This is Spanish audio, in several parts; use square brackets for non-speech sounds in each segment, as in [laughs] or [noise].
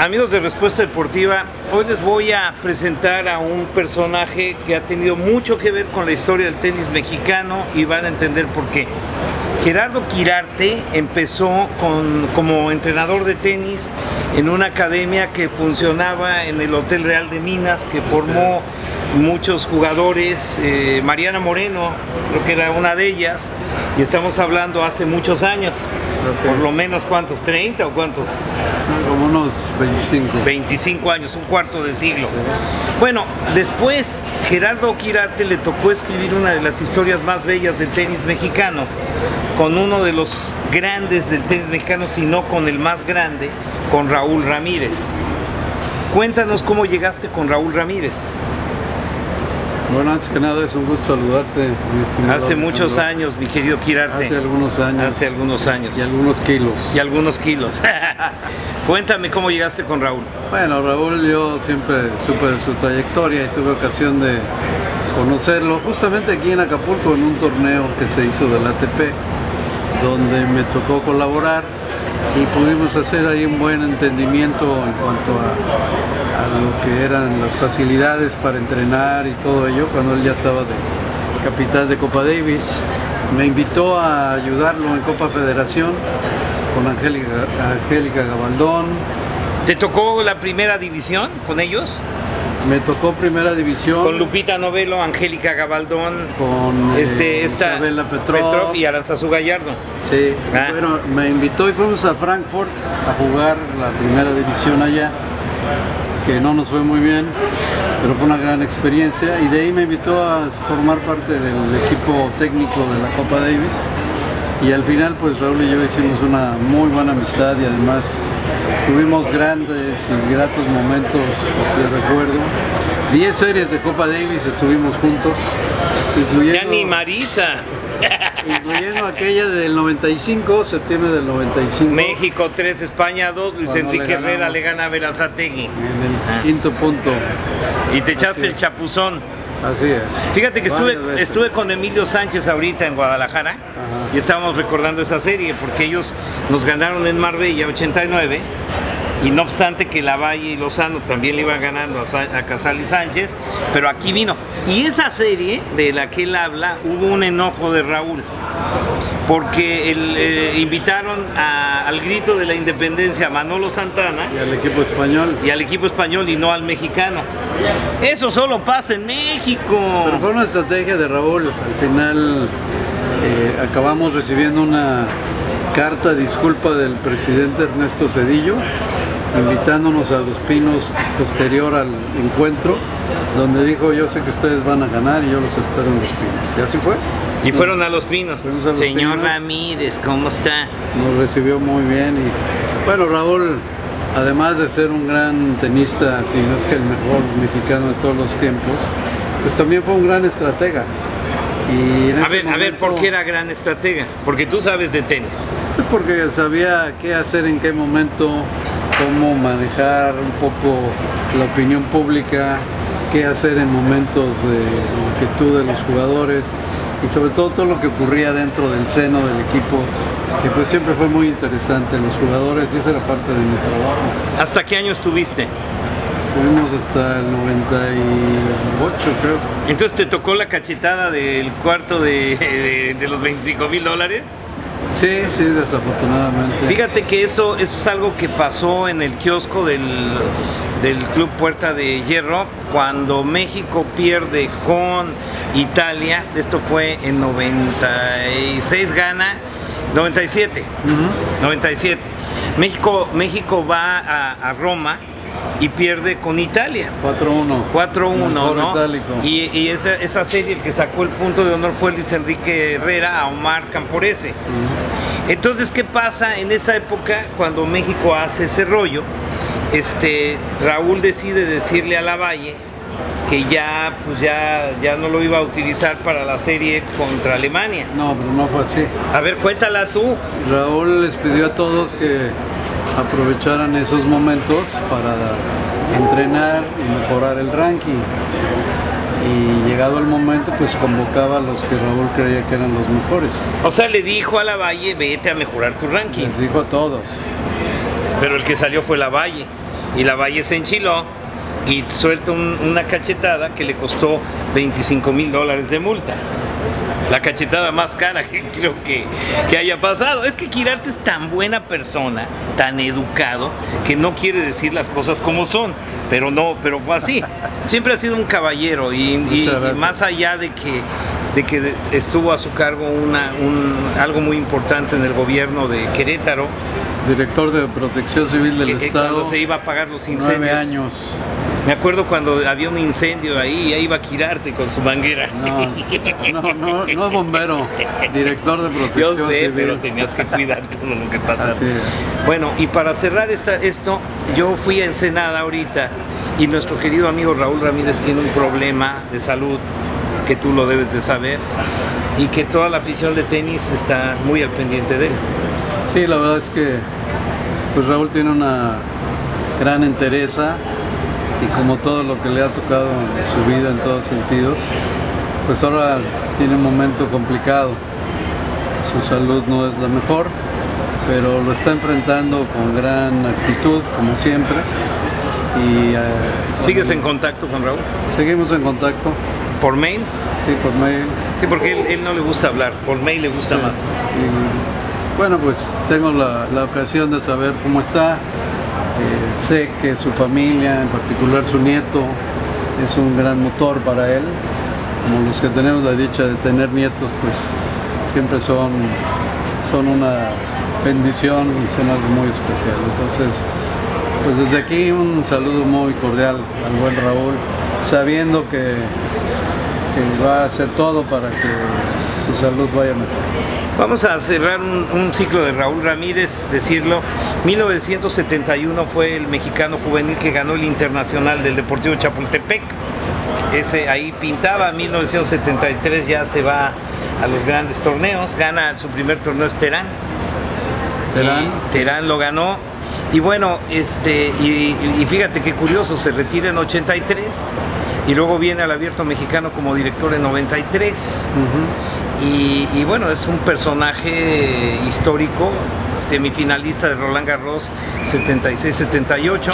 Amigos de Respuesta Deportiva, hoy les voy a presentar a un personaje que ha tenido mucho que ver con la historia del tenis mexicano y van a entender por qué. Gerardo Quirarte empezó con, como entrenador de tenis en una academia que funcionaba en el Hotel Real de Minas, que formó muchos jugadores, eh, Mariana Moreno creo que era una de ellas, y estamos hablando hace muchos años, por lo menos cuántos, 30 o cuántos? Como unos 25. 25 años, un cuarto de siglo. Bueno, después Gerardo Quirarte le tocó escribir una de las historias más bellas del tenis mexicano, con uno de los grandes del tenis mexicano, si no con el más grande, con Raúl Ramírez. Cuéntanos cómo llegaste con Raúl Ramírez. Bueno, antes que nada es un gusto saludarte, mi estimado Hace muchos años, mi querido Quirarte. Hace algunos años. Hace algunos años. Y algunos kilos. Y algunos kilos. [laughs] Cuéntame cómo llegaste con Raúl. Bueno, Raúl, yo siempre supe de su trayectoria y tuve ocasión de conocerlo justamente aquí en Acapulco en un torneo que se hizo del ATP, donde me tocó colaborar y pudimos hacer ahí un buen entendimiento en cuanto a, lo que eran las facilidades para entrenar y todo ello, cuando él ya estaba de capitán de Copa Davis. Me invitó a ayudarlo en Copa Federación con Angélica, Angélica Gabaldón, ¿Te tocó la primera división con ellos? Me tocó primera división Con Lupita Novelo, Angélica Gabaldón, con eh, este, esta, Isabela Petrov. y Aranzazú Gallardo. Sí, Ah. bueno, me invitó y fuimos a Frankfurt a jugar la primera división allá, que no nos fue muy bien, pero fue una gran experiencia. Y de ahí me invitó a formar parte del equipo técnico de la Copa Davis. Y al final, pues Raúl y yo hicimos una muy buena amistad y además tuvimos grandes y gratos momentos de recuerdo. 10 series de Copa Davis estuvimos juntos, incluyendo... Ya ni Maritza. [laughs] Incluyendo aquella del 95, septiembre del 95. México 3, España 2, Luis Enrique Herrera le gana a Verazategui. En el quinto punto. Y te echaste el chapuzón. Así es. Fíjate que estuve, veces. estuve con Emilio Sánchez ahorita en Guadalajara Ajá. y estábamos recordando esa serie porque ellos nos ganaron en Marbella 89 y no obstante que Lavalle y Lozano también le iban ganando a, Sa- a Casal y Sánchez, pero aquí vino. Y esa serie de la que él habla hubo un enojo de Raúl porque el, eh, invitaron a- al grito de la independencia a Manolo Santana Y al equipo español. y al equipo español y no al mexicano. Eso solo pasa en México. Pero fue una estrategia de Raúl. Al final eh, acabamos recibiendo una carta disculpa del presidente Ernesto Cedillo, invitándonos a Los Pinos posterior al encuentro, donde dijo yo sé que ustedes van a ganar y yo los espero en Los Pinos. Y así fue. Y fueron a Los Pinos. Fuimos a Los Señor Pinos. Ramírez, ¿cómo está? nos recibió muy bien y bueno Raúl además de ser un gran tenista si no es que el mejor mexicano de todos los tiempos pues también fue un gran estratega y en A ver, a ver, ¿por qué era gran estratega? Porque tú sabes de tenis. pues porque sabía qué hacer en qué momento cómo manejar un poco la opinión pública qué hacer en momentos de inquietud de los jugadores y sobre todo todo lo que ocurría dentro del seno del equipo que pues siempre fue muy interesante los jugadores y esa era parte de mi trabajo. ¿Hasta qué año estuviste? Estuvimos hasta el 98 creo. Entonces te tocó la cachetada del cuarto de, de- de los 25 mil dólares. Sí, sí, desafortunadamente. Fíjate que eso, eso es algo que pasó en el kiosco del, del Club Puerta de Hierro cuando México pierde con Italia. Esto fue en 96 gana, 97. 97. México, México va a, a Roma y pierde con Italia. 4-1. 4-1, Mejor ¿no? Y, y esa, esa serie el que sacó el punto de honor fue Luis Enrique Herrera a Omar Camporese. Entonces, ¿qué pasa en esa época cuando México hace ese rollo? Este, Raúl decide decirle a Lavalle que ya, pues ya, ya no lo iba a utilizar para la serie contra Alemania. No, pero no fue así. A ver, cuéntala tú. Raúl les pidió a todos que aprovecharan esos momentos para entrenar y mejorar el ranking. Y llegado el momento, pues convocaba a los que Raúl creía que eran los mejores. O sea, le dijo a Lavalle, vete a mejorar tu ranking. Les dijo a todos. Pero el que salió fue Lavalle. y la Valle se enchiló y suelta un- una cachetada que le costó 25 mil dólares de multa. La cachetada más cara que [laughs] creo que, que haya pasado. Es que Quirarte es tan buena persona, tan educado, que no quiere decir las cosas como son. Pero no, pero fue así. [laughs] Siempre ha sido un caballero y, más allá de que, de que estuvo a su cargo una, un- algo muy importante en el gobierno de Querétaro, Director de Protección Civil del que, eh, Estado. cuando se iba a apagar los incendios. Nueve años. Me acuerdo cuando había un incendio ahí y ahí iba Quirarte con su manguera. No, no, no, no es bombero, director de Yo protección sé, civil. pero tenías que cuidar todo lo que pasaba. Bueno, y para cerrar esta, esto, yo fui a Ensenada ahorita y nuestro querido amigo Raúl Ramírez tiene un problema de salud que tú lo debes de saber y que toda la afición de tenis está muy al pendiente de él. Sí, la verdad es que pues Raúl tiene una gran entereza y como todo lo que le ha tocado en su vida en todos sentidos, pues ahora tiene un momento complicado. Su salud no es la mejor, pero lo está enfrentando con gran actitud, como siempre. Y eh, ¿Sigues en contacto con Raúl? seguimos en contacto, ¿Por mail? sí, por mail. Sí, porque él, él no le gusta hablar, por mail le gusta más. Y, bueno, pues tengo la, la ocasión de saber cómo está. Sé que su familia, en particular su nieto, es un gran motor para él. Como los que tenemos la dicha de tener nietos, pues siempre son, son una bendición y son algo muy especial. Entonces, pues desde aquí un saludo muy cordial al buen Raúl, sabiendo que, que va a hacer todo para que su salud vaya mejor. Vamos a cerrar un, un ciclo de Raúl Ramírez, decirlo. 1971 fue el mexicano juvenil que ganó el Internacional del Deportivo Chapultepec. Ese ahí pintaba. 1973 ya se va a los grandes torneos. Gana su primer torneo es Terán. Terán. Y Terán lo ganó. Y bueno, este, y, y fíjate qué curioso, se retira en 83 y luego viene al abierto mexicano como director en 93. Ujú. Y, y bueno, es un personaje histórico, semifinalista de Roland Garros 76-78,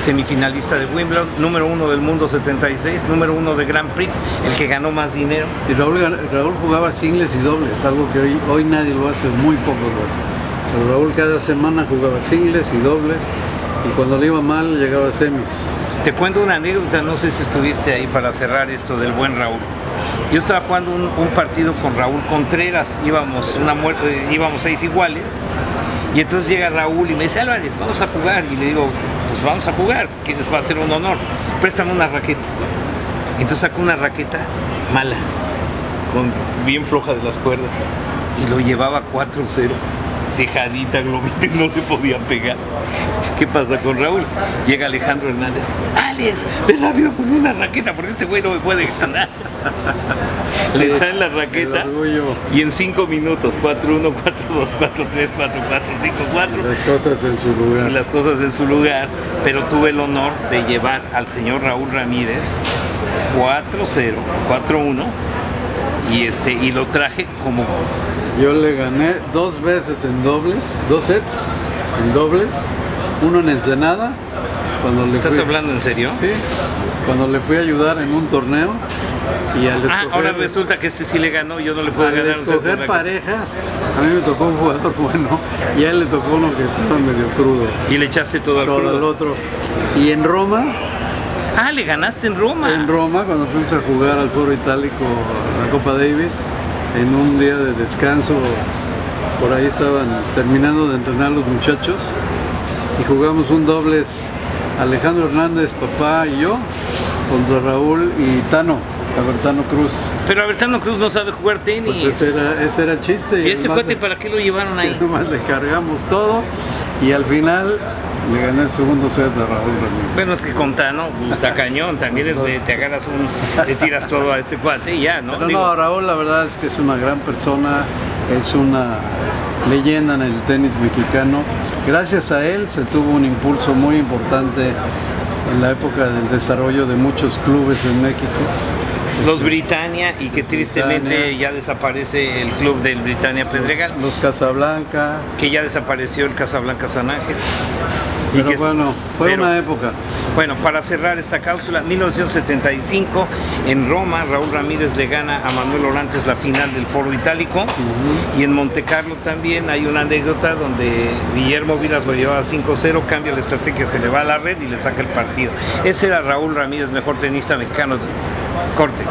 semifinalista de Wimbledon, número uno del mundo 76, número uno de Grand Prix, el que ganó más dinero. Y Raúl, Raúl jugaba singles y dobles, algo que hoy, hoy nadie lo hace, muy pocos lo hacen. Pero Raúl cada semana jugaba singles y dobles y cuando le iba mal llegaba a semis. Te cuento una anécdota, no sé si estuviste ahí para cerrar esto del buen Raúl. Yo estaba jugando un, un partido con Raúl Contreras, íbamos, una, muer- eh, íbamos seis iguales, y entonces llega Raúl y me dice, Álvarez, vamos a jugar. Y le digo, pues vamos a jugar, que les va a ser un honor. Préstame una raqueta. Entonces sacó una raqueta mala, con, bien floja de las cuerdas, y lo llevaba 4-0. Dejadita, globita, no le podía pegar. ¿Qué pasa con Raúl? Llega Alejandro Hernández. Alex, ve rápido con una raqueta, porque este güey no me puede ganar. [laughs] Le Sí, traen la raqueta y en 5 minutos, 4-1, 4-2, 4-3, 4-4, 5-4, Las cosas en su lugar. y las cosas en su lugar, pero tuve el honor de llevar al señor Raúl Ramírez 4-0, 4-1 y este y lo traje como Yo le gané dos veces en dobles, dos sets en dobles, uno en Ensenada, cuando le ¿Estás fui, hablando en serio? Sí, cuando le fui a ayudar en un torneo y al Ah, escoger, ahora resulta que este sí le ganó, yo no le puedo al ganar de escoger parejas, a mí me tocó un jugador [laughs] bueno y a él le tocó uno que estaba medio crudo, Y le echaste todo al todo crudo. otro. Y en Roma, Ah, le ganaste en Roma. en Roma, cuando fuimos a jugar al Foro Itálico la Copa Davis, en un día de descanso, por ahí estaban terminando de entrenar los muchachos y jugamos un dobles Alejandro Hernández, papá y yo, contra Raúl y Tano, Albertano Cruz. Pero Albertano Cruz no sabe jugar tenis. Pues ese era, ese era el chiste. ¿Y ese cuate para qué lo llevaron [laughs] ahí? Nomás le cargamos todo y al final le gané el segundo set a Raúl Ramírez. Bueno, es que con Tano, gusta cañón, también es, te agarras un, le tiras todo a este cuate y ya, ¿no? Pero Digo, no, Raúl la verdad es que es una gran persona, es una leyenda en el tenis mexicano. Gracias a él se tuvo un impulso muy importante en la época del desarrollo de muchos clubes en México. Los Britannia y que tristemente Britannia. ya desaparece el club del Britannia Pedregal, Los Casablanca, que ya desapareció el Casablanca San Ángel. Pero bueno, fue pero- una época. Bueno, para cerrar esta cápsula, 1975 en Roma, Raúl Ramírez le gana a Manuel Orantes la final del Foro Itálico y en Monte Carlo también hay una anécdota donde Guillermo Vilas lo llevaba 5-0, cambia la estrategia, se le va a la red y le saca el partido. Ese era Raúl Ramírez, mejor tenista mexicano. Corte.